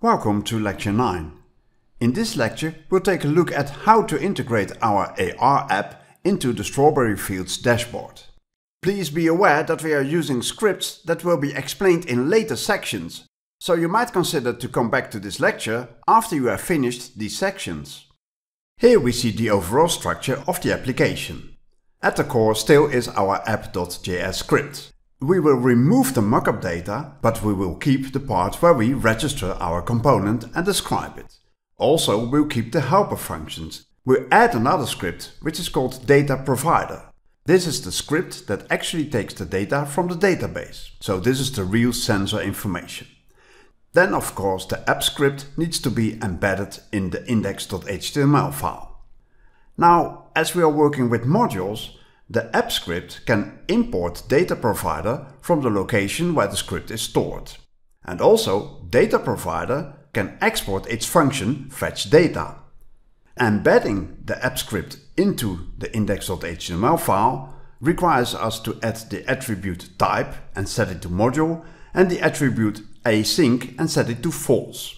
Welcome to lecture 9. In this lecture we'll take a look at how to integrate our AR app into the Strawberry Fields dashboard. Please be aware that we are using scripts that will be explained in later sections, so you might consider to come back to this lecture after you have finished these sections. Here we see the overall structure of the application. At the core still is our app.js script. We will remove the mockup data, but we will keep the part where we register our component and describe it. Also, we'll keep the helper functions. We'll add another script, which is called data provider. This is the script that actually takes the data from the database. So this is the real sensor information. Then of course the app script needs to be embedded in the index.html file. Now, as we are working with modules, the app script can import data provider from the location where the script is stored. And also, data provider can export its function fetch data. Embedding the app script into the index.html file requires us to add the attribute type and set it to module and the attribute async and set it to false.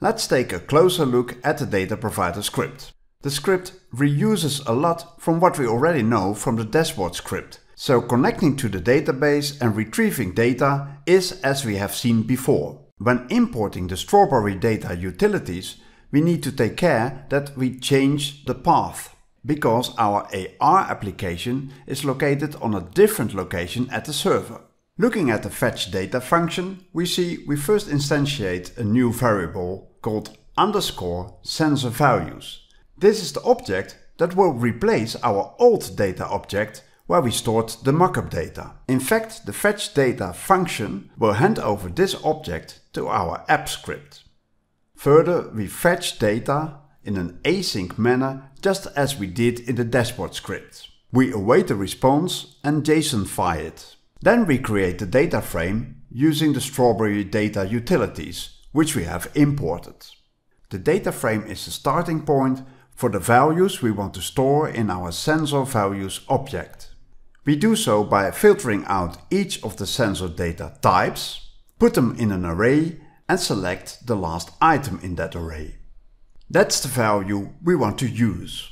Let's take a closer look at the data provider script. The script reuses a lot from what we already know from the dashboard script. So connecting to the database and retrieving data is as we have seen before. When importing the Strawberry data utilities, we need to take care that we change the path because our AR application is located on a different location at the server. Looking at the fetch data function, we see we first instantiate a new variable called underscore sensor values. This is the object that will replace our old data object where we stored the mockup data. In fact, the fetch data function will hand over this object to our app script. Further, we fetch data in an async manner just as we did in the dashboard script. We await the response and JSONify it. Then we create the data frame using the Strawberry data utilities, which we have imported. The data frame is the starting point for the values we want to store in our sensor values object. We do so by filtering out each of the sensor data types, put them in an array and select the last item in that array. That's the value we want to use.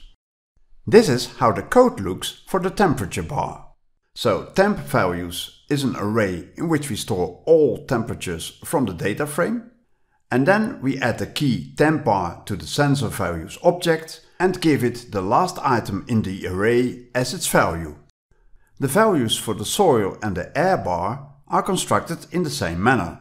This is how the code looks for the temperature bar. So temp values is an array in which we store all temperatures from the data frame and then we add the key temp bar to the sensor values object and give it the last item in the array as its value. The values for the soil and the air bar are constructed in the same manner.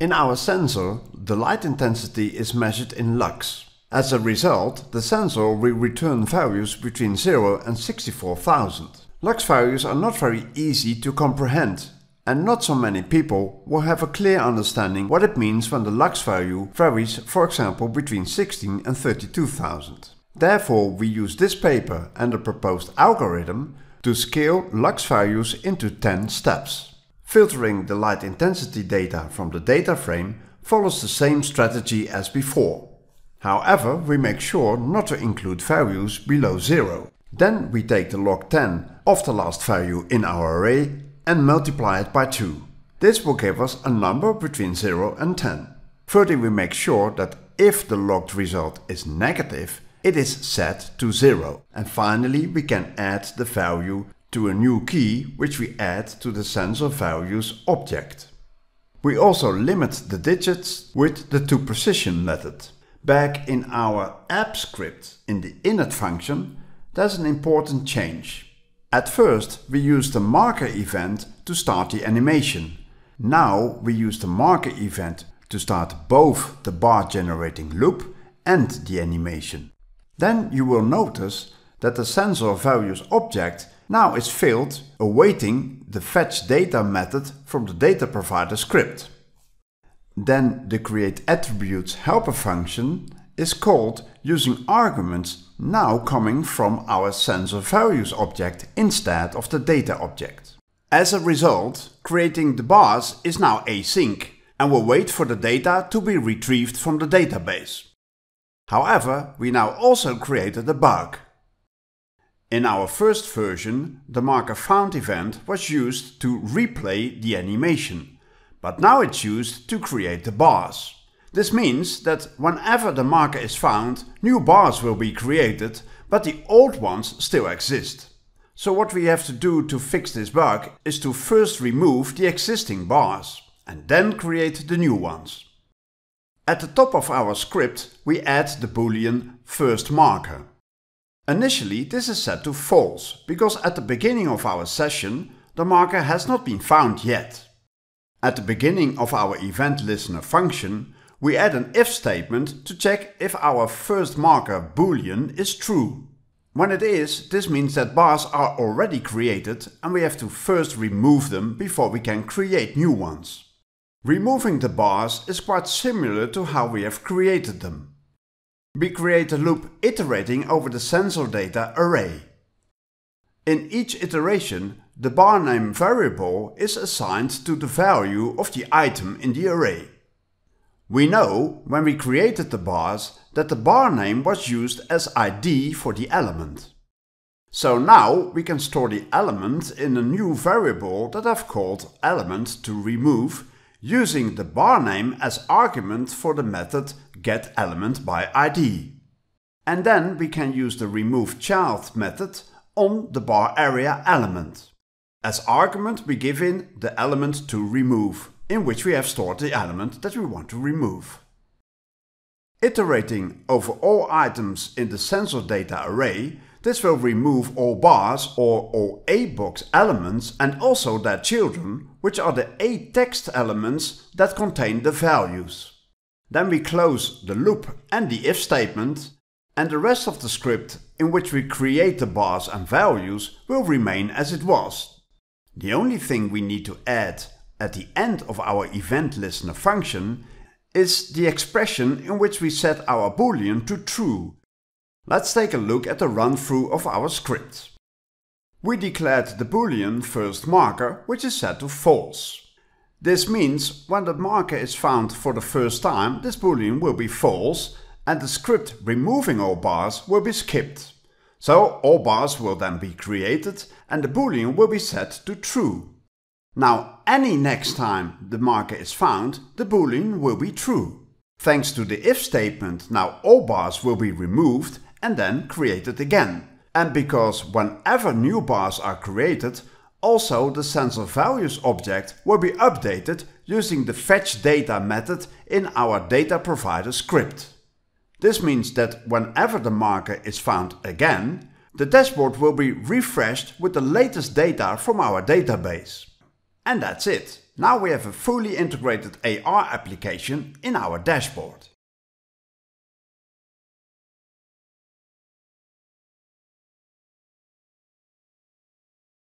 In our sensor, the light intensity is measured in lux. As a result, the sensor will return values between 0 and 64,000. Lux values are not very easy to comprehend and not so many people will have a clear understanding what it means when the lux value varies for example between 16 and 32,000. Therefore we use this paper and the proposed algorithm to scale lux values into 10 steps. Filtering the light intensity data from the data frame follows the same strategy as before. However, we make sure not to include values below zero. Then we take the log 10 of the last value in our array and multiply it by 2. This will give us a number between 0 and 10. Further we make sure that if the logged result is negative, it is set to 0. And finally we can add the value to a new key which we add to the sensor values object. We also limit the digits with the toPrecision method. Back in our app script in the init function, there's an important change. At first, we used the marker event to start the animation. Now we use the marker event to start both the bar generating loop and the animation. Then you will notice that the sensor values object now is filled awaiting the fetch data method from the data provider script. Then the create attributes helper function is called using arguments now coming from our sensor values object instead of the data object. As a result, creating the bars is now async and will wait for the data to be retrieved from the database. However, we now also created a bug. In our first version, the marker found event was used to replay the animation, but now it's used to create the bars. This means that whenever the marker is found, new bars will be created, but the old ones still exist. So what we have to do to fix this bug is to first remove the existing bars and then create the new ones. At the top of our script we add the boolean first marker. Initially this is set to false because at the beginning of our session the marker has not been found yet. At the beginning of our event listener function we add an if statement to check if our first marker boolean is true. When it is, this means that bars are already created and we have to first remove them before we can create new ones. Removing the bars is quite similar to how we have created them. We create a loop iterating over the sensor data array. In each iteration, the bar name variable is assigned to the value of the item in the array. We know, when we created the bars, that the bar name was used as ID for the element. So now we can store the element in a new variable that I've called element to remove using the bar name as argument for the method getElementById. And then we can use the removeChild method on the bar area element. As argument we give in the element to remove in which we have stored the element that we want to remove. Iterating over all items in the sensor data array, this will remove all bars or all A-box elements and also their children, which are the A-text elements that contain the values. Then we close the loop and the if statement, and the rest of the script in which we create the bars and values will remain as it was. The only thing we need to add at the end of our event listener function is the expression in which we set our boolean to true. Let's take a look at the run-through of our script. We declared the boolean first marker, which is set to false. This means when the marker is found for the first time, this boolean will be false and the script removing all bars will be skipped. So all bars will then be created and the boolean will be set to true. Now any next time the marker is found, the boolean will be true. Thanks to the if statement, now all bars will be removed and then created again. And because whenever new bars are created, also the sensor values object will be updated using the fetch data method in our data provider script. This means that whenever the marker is found again, the dashboard will be refreshed with the latest data from our database. And that's it. Now we have a fully integrated AR application in our dashboard.